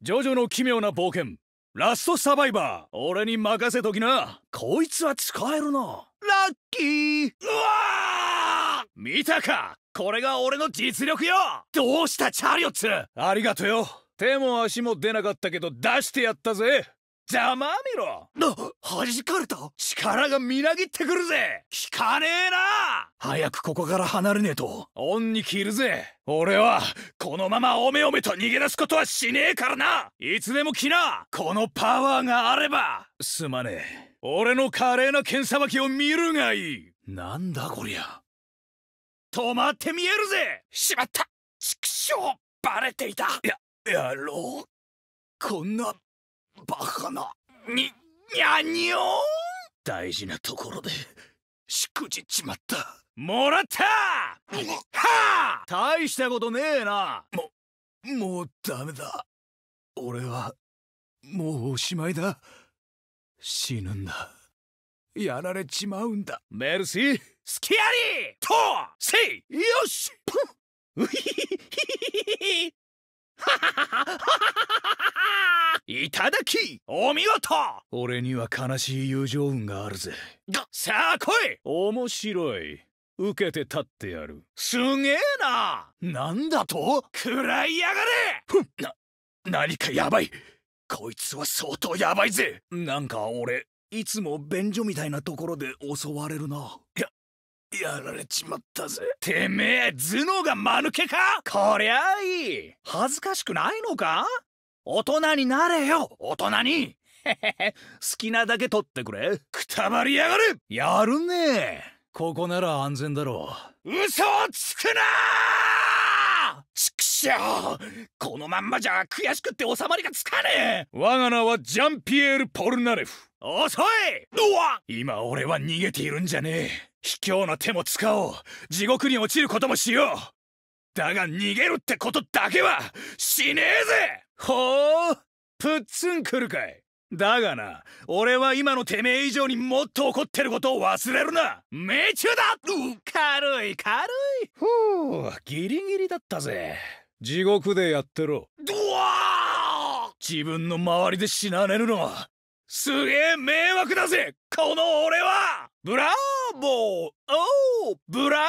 ジョジョの奇妙な冒険。ラストサバイバー。俺に任せときな。こいつは使えるな。ラッキー。うわ見たか！これが俺の実力よ！どうしたチャリオッツ！ありがとよ。手も足も出なかったけど出してやったぜざまみろ。な弾かれた？力がみなぎってくるぜ。効かねえな。早くここから離れねえと。恩に切るぜ。俺はこのままおめおめと逃げ出すことはしねえからな。いつでも来な。このパワーがあれば。すまねえ。俺の華麗な剣さばきを見るがいい。なんだこりゃ。止まって見えるぜ。しまった。畜生バレていた。ややろう。こんなバカな。ににゃにょ大事なところでしくじっちまった。もらった。はあ。大したことねえな。ももうダメだ。俺はもうおしまいだ。死ぬんだ。やられちまうんだ。メルシースキアリーとせい。よし。いただきお見事。俺には悲しい友情運があるぜ。さあ来い。面白い。受けて立ってやる。すげえな。なんだと？食らいやがれ。ふんな何かやばい。こいつは相当やばいぜ。なんか俺いつも便所みたいなところで襲われるな。ややられちまったぜ。てめえ頭脳が間抜けか。こりゃあいい。恥ずかしくないのか？大人になれよ大人に。好きなだけ取ってくれ。くたばりやがる。やるね。ここなら安全だろう。嘘をつくな畜生このまんまじゃ悔しくって収まりがつかねえ。我が名はジャンピエール・ポルナレフ。遅い。うわ。今俺は逃げているんじゃねえ。卑怯な手も使おう。地獄に落ちることもしよう。だが逃げるってことだけはしねえぜ！ほう？プッツン来るかい。だがな俺は今のてめえ以上にもっと怒ってることを忘れるな。命中だ！軽い軽い。ふうギリギリだったぜ。地獄でやってろ。ドワー自分の周りで死なねるのはすげえ迷惑だぜ！この俺は！ブラーボー！おーブラ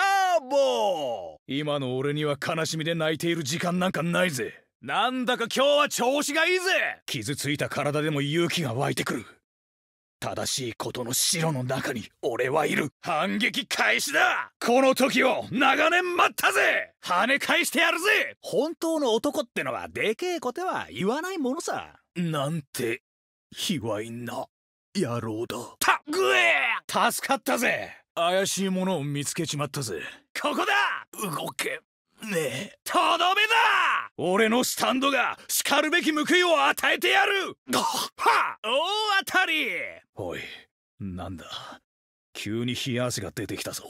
ーボー今の俺には悲しみで泣いている時間なんかないぜ。なんだか今日は調子がいいぜ。傷ついた体でも勇気が湧いてくる。正しいことの白の中に俺はいる。反撃開始だ。この時を長年待ったぜ。跳ね返してやるぜ。本当の男ってのはでけえことは言わないものさ。なんて卑猥な野郎だ。たぐえ助かったぜ。怪しいものを見つけちまったぜここだ！動け。ねえ。とどめだ！俺のスタンドが叱るべき報いを与えてやる！は大当たり！おいなんだ？急に冷や汗が出てきたぞ。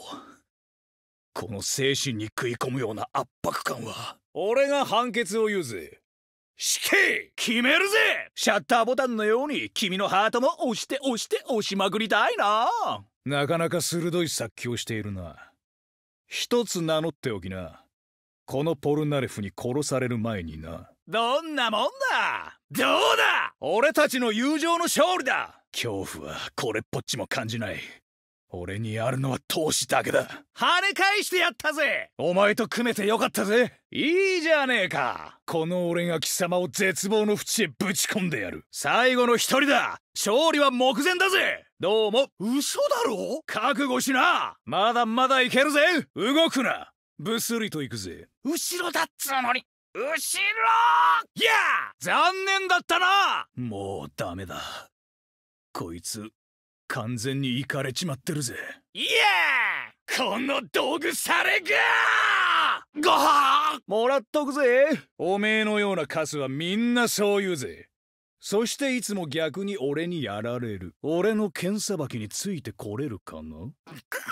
この精神に食い込むような圧迫感は。俺が判決を言うぜ。死刑！決めるぜ！シャッターボタンのように君のハートも押して押して押しまくりたいな。なかなか鋭い殺気をしているな一つ名乗っておきな。このポルナレフに殺される前にな。どんなもんだ。どうだ。俺たちの友情の勝利だ。恐怖はこれっぽっちも感じない俺にあるのは闘志だけだ。跳ね返してやったぜ。お前と組めてよかったぜ。いいじゃねえか。この俺が貴様を絶望の淵へぶち込んでやる。最後の一人だ。勝利は目前だぜ。どうも。嘘だろ？覚悟しな。まだまだいけるぜ。動くな。ブスリと行くぜ。後ろだっつうのに。後ろ！いや残念だったな。もうダメだ。こいつ完全にイかれちまってるぜ。いやこの道具されがごはもらっとくぜ。おめえのようなカスはみんなそう言うぜ。そしていつも逆に俺にやられる。俺の剣さばきについてこれるかな?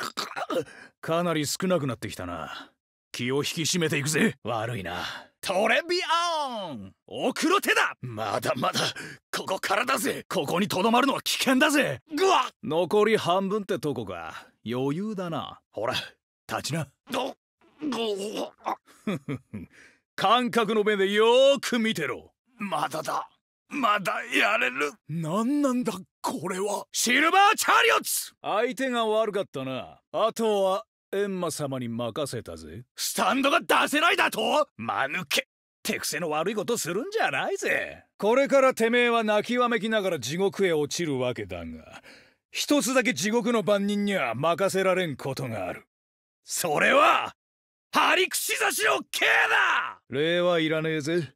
かなり少なくなってきたな。気を引き締めていくぜ。悪いなトレビアン!奥の手だ!まだまだここからだぜ!ここにとどまるのは危険だぜ!ぐわ残り半分ってとこか。余裕だな。ほら立ちな。ど 感覚の目でよーく見てろ。まだだ。まだやれる。何なんだこれは。シルバーチャリオッツ!相手が悪かったな。あとはエンマ様に任せたぜ。スタンドが出せないだと？間抜け。手癖の悪いことするんじゃないぜ。これからてめえは泣きわめきながら地獄へ落ちるわけだが一つだけ地獄の番人には任せられんことがある。それは張り口差しの刑だ！礼はいらねえぜ。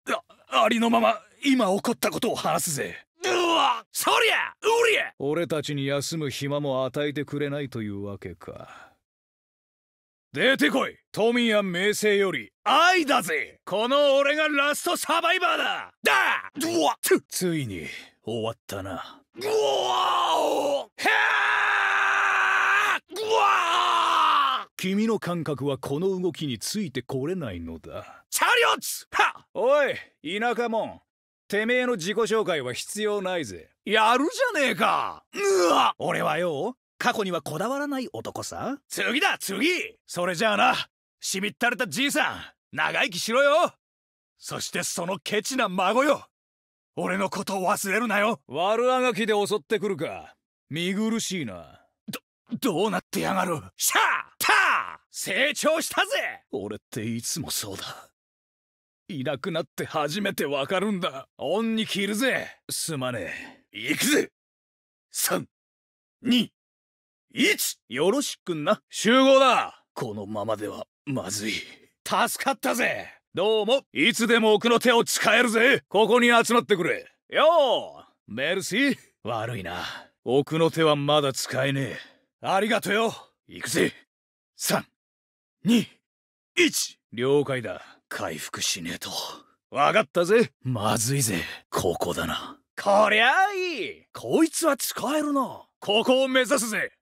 あありのまま今起こったことを話すぜ。うわそりゃうりゃ！俺たちに休む暇も与えてくれないというわけか出てこい。富や名声より愛だぜ。この俺がラストサバイバーだ。だ。つついに終わったな。うわへうわ君の感覚はこの動きについてこれないのだ。チャリオッツはおい田舎もん。てめえの自己紹介は必要ないぜ。やるじゃねえか。うわ。俺はよ過去にはこだわらない男さ。次だ次。それじゃあな。しみったれたじいさん長生きしろよ。そしてそのケチな孫よ。俺のことを忘れるなよ。悪あがきで襲ってくるか。見苦しいな。どどうなってやがる。シャーター。成長したぜ。俺っていつもそうだ。いなくなって初めてわかるんだ。恩に着るぜ。すまねえ。行くぜ。3 2 1よろしくな。集合だ。このままではまずい。助かったぜ。どうも。いつでも奥の手を使えるぜ。ここに集まってくれ。ようメルシー。悪いな。奥の手はまだ使えねえ。ありがとうよ。行くぜ。321了解だ。回復しねえと。わかったぜ。まずいぜ。ここだな。こりゃあいい。こいつは使えるな。ここを目指すぜ。